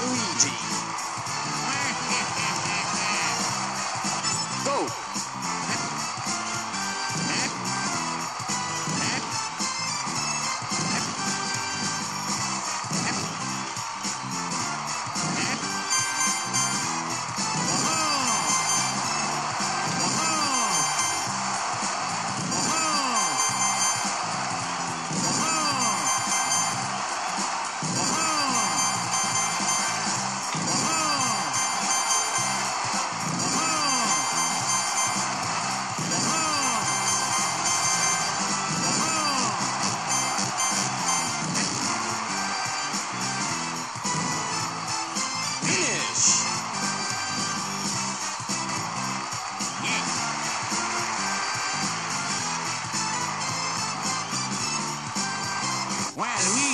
Luigi. When we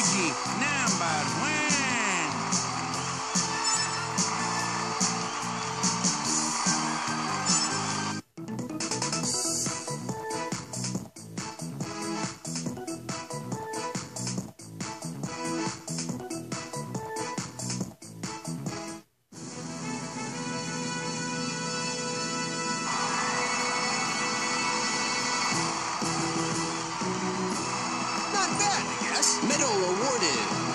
Medal awarded.